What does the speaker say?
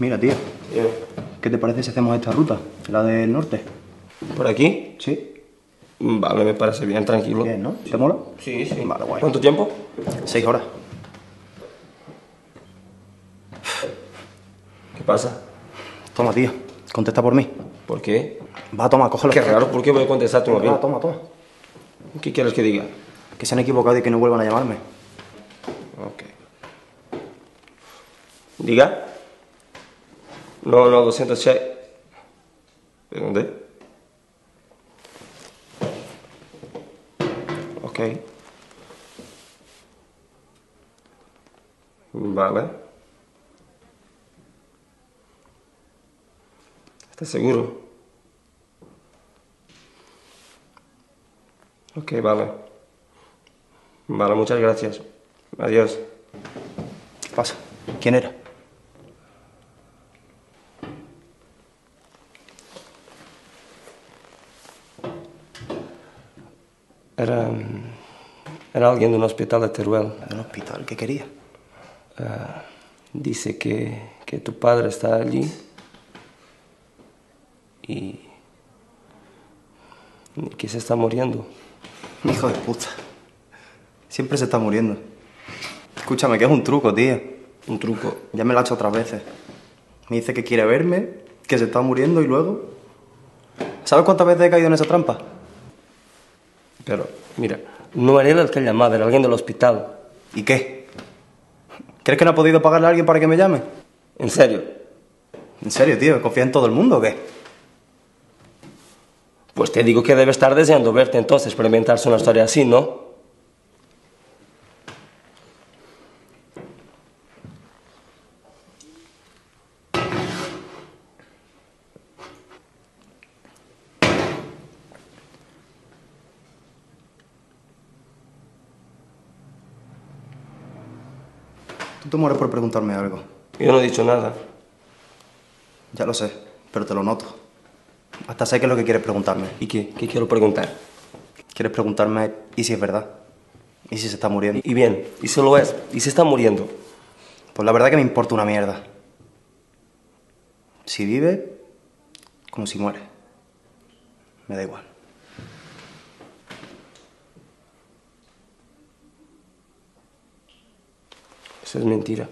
Mira, tío. ¿qué te parece si hacemos esta ruta? La del norte. ¿Por aquí? Sí. Vale, me parece bien, tranquilo. Bien, ¿no? ¿Te mola? Sí, sí. Vale, guay. ¿Cuánto tiempo? Seis horas. ¿Qué pasa? Toma, tío. Contesta por mí. ¿Por qué? Va, toma, cógelo. Qué raro, ¿por qué voy a contestar móvil? Va, toma, toma. ¿Qué quieres que diga? Que se han equivocado y que no vuelvan a llamarme. Ok. ¿Diga? No, no, 206. ¿De dónde? Ok. Vale. ¿Estás seguro? Ok, vale. Vale, muchas gracias. Adiós. ¿Qué pasa? ¿Quién era? Era, era alguien de un hospital de Teruel. De un hospital. ¿Qué quería? Dice que, que tu padre está allí y, y que se está muriendo. Hijo de puta. Siempre se está muriendo. Escúchame, que es un truco, tío. Un truco. Ya me lo ha hecho otras veces. Me dice que quiere verme, que se está muriendo y luego... ¿Sabes cuántas veces he caído en esa trampa? Pero, mira, no era él el que llamaba, era alguien del hospital. ¿Y qué? ¿Crees que no ha podido pagarle a alguien para que me llame? En serio. ¿En serio, tío? ¿Confía en todo el mundo o qué? Pues te digo que debe estar deseando verte entonces para inventarse una historia así, ¿no? Tú te mueres por preguntarme algo. Yo no he dicho nada. Ya lo sé, pero te lo noto. Hasta sé qué es lo que quieres preguntarme. ¿Y qué? ¿Qué quiero preguntar? Quieres preguntarme y si es verdad. Y si se está muriendo. Y bien, y se lo es, y se está muriendo. Pues la verdad que me importa una mierda. Si vive, como si muere. Me da igual. Eso es mentira.